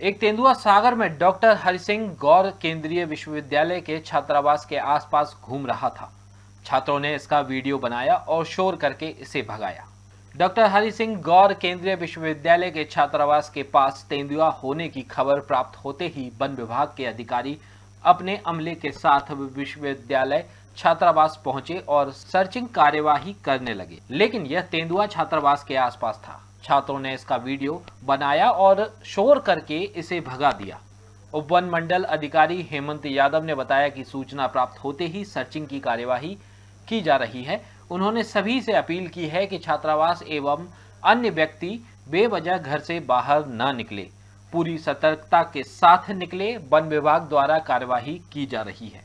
एक तेंदुआ सागर में डॉक्टर हरि सिंह गौर केंद्रीय विश्वविद्यालय के छात्रावास के आसपास घूम रहा था। छात्रों ने इसका वीडियो बनाया और शोर करके इसे भगाया। डॉक्टर हरि सिंह गौर केंद्रीय विश्वविद्यालय के छात्रावास के पास तेंदुआ होने की खबर प्राप्त होते ही वन विभाग के अधिकारी अपने अमले के साथ विश्वविद्यालय छात्रावास पहुँचे और सर्चिंग कार्यवाही करने लगे। लेकिन यह तेंदुआ छात्रावास के आसपास था। छात्रों ने इसका वीडियो बनाया और शोर करके इसे भगा दिया। उप वन मंडल अधिकारी हेमंत यादव ने बताया कि सूचना प्राप्त होते ही सर्चिंग की कार्यवाही की जा रही है। उन्होंने सभी से अपील की है कि छात्रावास एवं अन्य व्यक्ति बेवजह घर से बाहर न निकले। पूरी सतर्कता के साथ निकले वन विभाग द्वारा कार्यवाही की जा रही है।